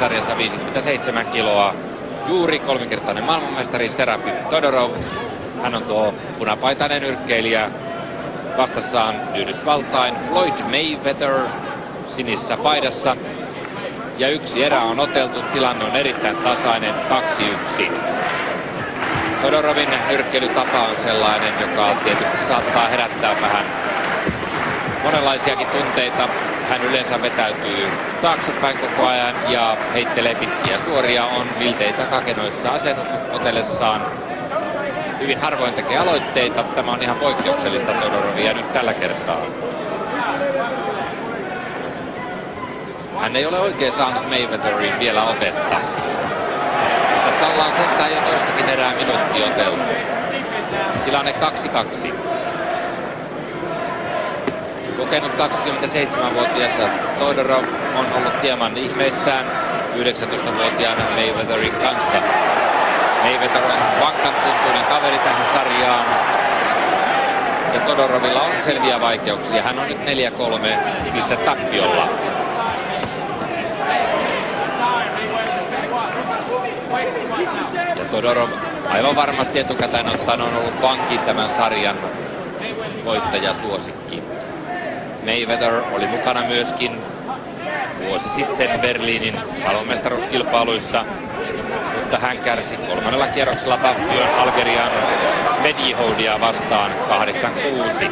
sarjassa 57 kiloa. Juuri kolmikertainen maailmanmestari Serapi Todorov. Hän on tuo punapaitainen nyrkkeilijä. Vastassaan Yhdysvaltain Floyd Mayweather sinissä paidassa. Ja yksi erä on oteltu. Tilanne on erittäin tasainen. 2-1. Todorovin nyrkkeilytapa on sellainen, joka tietysti saattaa herättää vähän monenlaisiakin tunteita. Hän yleensä vetäytyy taaksepäin koko ajan ja heittelee pitkiä suoria. On milteitä kakenoissa asennusotellessaan. Hyvin harvoin tekee aloitteita. Tämä on ihan poikkeuksellista Todorovia nyt tällä kertaa. Hän ei ole oikein saanut Mayweatherin vielä otetta. Tässä ollaan sentään jo toistakin erää minuutti oteltu. Tilanne 2-2. Kokenut 27-vuotias Todorov on ollut hieman ihmeissään 19-vuotiaana Mayweatherin kanssa. Mayweather on vankan tuntuinen kaveri tähän sarjaan. Ja Todorovilla on selviä vaikeuksia. Hän on nyt 4-3 missä tappiolla. Ja Todorov aivan varmasti etukäteen on ollut vankin tämän sarjan voittajasuosikki. Mayweather oli mukana myöskin vuosi sitten Berliinin maailmanmestaruuskilpailuissa, mutta hän kärsi kolmannella kierroksella tappion Algerian Medihoudia vastaan 8-6.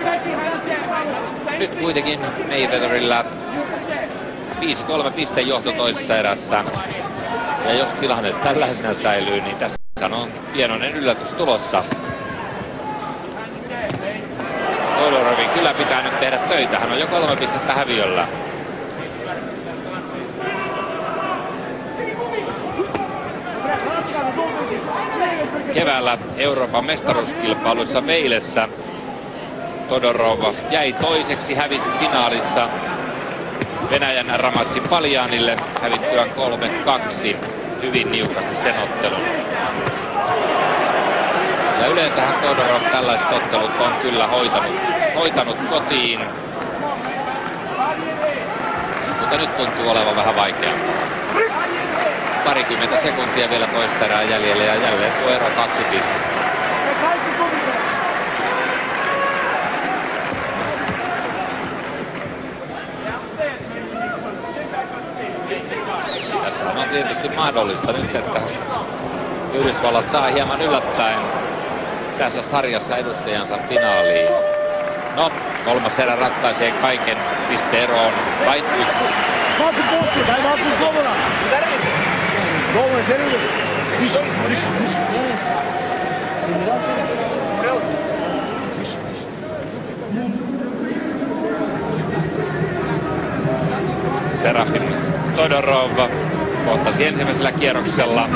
Nyt kuitenkin Mayweatherillä 5-3 pistejohto toisessa erässä. Ja jos tilanne tällaisena säilyy, niin tässä on pienoinen yllätys tulossa. Todorovin kyllä pitää nyt tehdä töitä. Hän on jo kolme pistettä häviöllä. Keväällä Euroopan mestaruuskilpailuissa Veilessä Todorov jäi toiseksi, hävisi finaalissa Venäjän Ramatsi Paljaanille hävittyään 3-2 hyvin niukasti sen ottelun. Ja yleensähän Todorov tällaiset ottelut on kyllä hoitanut, hoitanut kotiin. Mutta nyt tuntuu olevan vähän vaikeampaa. Parikymmentä sekuntia vielä toista erää jäljellä ja jälleen tuo ero kaksi pistettä. Tässä on tietysti mahdollista nyt, että Yhdysvallat saa hieman yllättäen tässä sarjassa edustajansa finaaliin. No, kolmas erä ratkaisee kaiken pisteeroon. Vai Serafim Todorov kohtasi ensimmäisellä kierroksella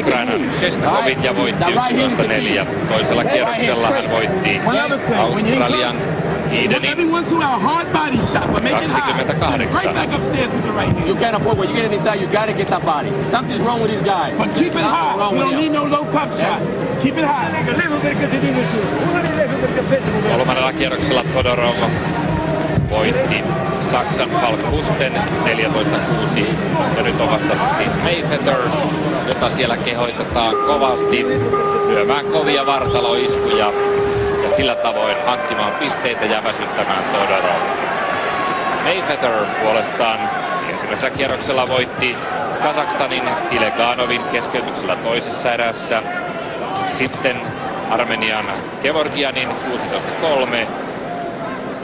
Ukrainan Shestakovin ja voitti 11-4. Toisella kierroksella hän voitti Australian Edenin 28. You can't afford when you get inside, you gotta get that body. Something's wrong with this guy. But keep it high. We don't need no low shot. Keep it high. Kolmannella kierroksella Todorov voitti Saksan Falk Husten 14-6. Ja nyt on vastassa siis Mayfetter, jota siellä kehoitetaan kovasti lyömään kovia vartaloiskuja ja sillä tavoin hankkimaan pisteitä ja väsyttämään Todorov. Mayfetter puolestaan ensimmäisellä kierroksella voitti Kazakstanin Tileganovin keskeytyksellä toisessa erässä. Sitten Armenian Georgianin 16-3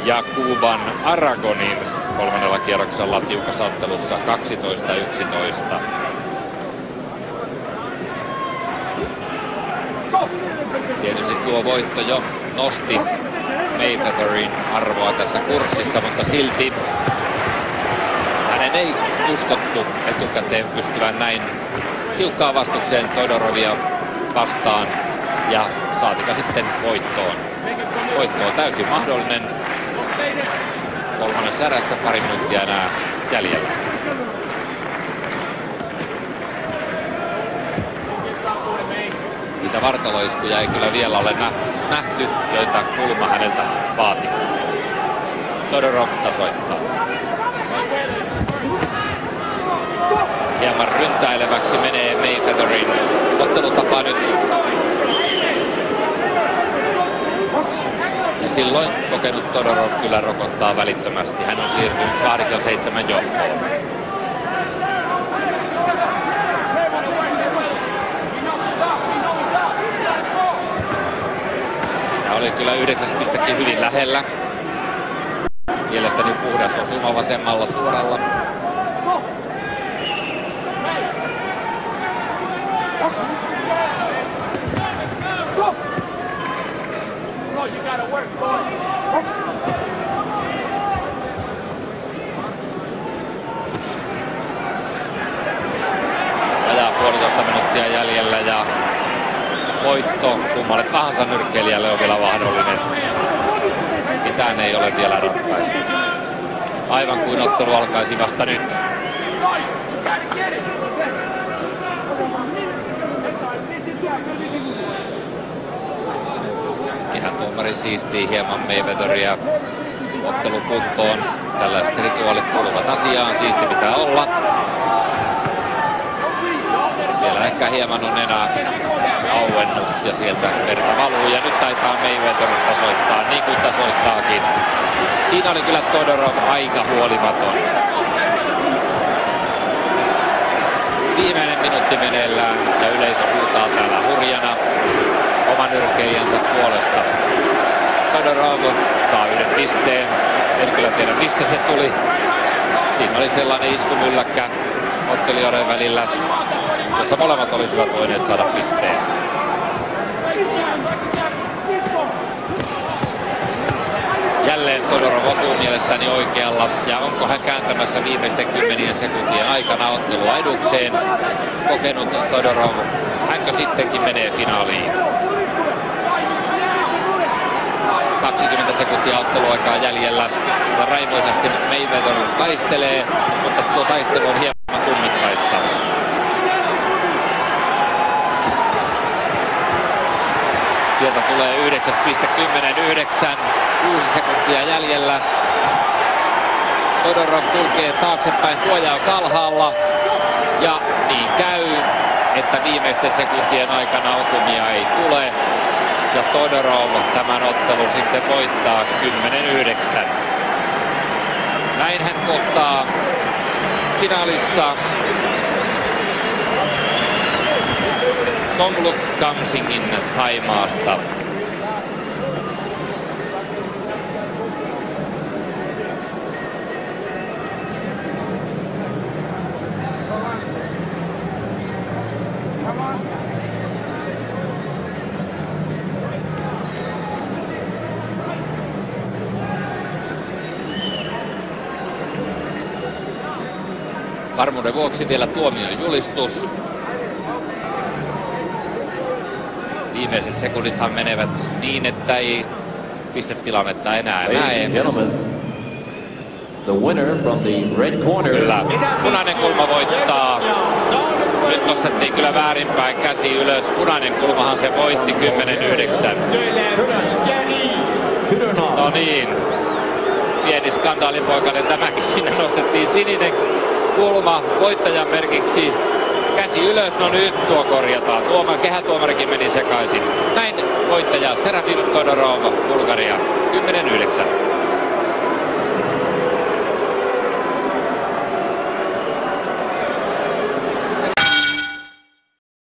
ja Kuuban Aragonin kolmannella kierroksella tiukassa ottelussa 12-11. Tietysti tuo voitto jo nosti Mayfeatherin arvoa tässä kurssissa, mutta silti hänen ei uskottu etukäteen pystyvän näin tiukkaan vastukseen Todorovia vastaan ja saatika sitten voittoon. Voitto on täysin mahdollinen. Kolmannessa erässä pari minuuttia enää jäljellä. Niitä vartaloiskuja ei kyllä vielä ole nähty, joita kulma häneltä vaati. Todorov tasoittaa. kilpailevaksi menee Mayfeatherin ottelutapa nyt. Ja silloin kokenut Todorov kyllä rokottaa välittömästi. Hän on siirtynyt 8-7 johtoon. Siinä oli kyllä 9 pistekin hyvin lähellä. Mielestäni puhdas osuma vasemmalla suoralla. You gotta work, boy. Vajaa puolitoista minuuttia jäljellä ja voitto kummalle tahansa nyrkkeilijälle on vielä mahdollinen. Mitään ei ole vielä ratkaistu. Aivan kuin ottelu alkaisi vasta nyt. Ihan tuomari siistii hieman Mayweatheria ottelukuntoon. Tällaiset rituaalit kuuluvat asiaan, siisti pitää olla. Siellä ehkä hieman on enää auennut ja sieltä verta valuu. Ja nyt taitaa Mayweather tasoittaa niin kuin tasoittaakin. Siinä oli kyllä Todorov aika huolimaton. Viimeinen minuutti meneillään ja yleisö huutaa täällä hurjana oman nyrkkeilijänsä puolesta. Todorov saa yhden pisteen. En kyllä tiedä mistä se tuli. Siinä oli sellainen iskumylläkkä ottelijoiden välillä, jossa molemmat olisivat voineet saada pisteen. Jälleen Todorov osuu mielestäni oikealla ja onko hän kääntämässä viimeisten kymmenien sekuntien aikana ottelua edukseen. Kokenut Todorov, hänkö sittenkin menee finaaliin? Sekuntia otteluaikaa jäljellä. Ja raivoisesti Mayweather taistelee, mutta tuo taistelu on hieman summittaista. Sieltä tulee 9.10.9, 6 sekuntia jäljellä. Todorov kulkee taaksepäin, suojaus alhaalla. Ja niin käy, että viimeisten sekuntien aikana osumia ei tule ja Todorov tämän ottelun sitten voittaa 10-9. Näin hän kohtaa finaalissa Somluk Kamsingin Thaimaasta. Varmuuden vuoksi vielä tuomion julistus. Viimeiset sekunnithan menevät niin, että ei pistetilannetta enää näe. the winner from the red corner. Kyllä, punainen kulma voittaa. Nyt nostettiin kyllä väärinpäin käsi ylös. Punainen kulmahan se voitti 10-9. No niin, pieni skandaalipoikainen tämäkin. Siinä nostettiin sininen kulma voittajan merkiksi. Käsi ylös, no nyt tuo korjataan. Tuoman kehätuomarikin meni sekaisin. Näin voittaja Serafim Todorov, Bulgaria, 10-9.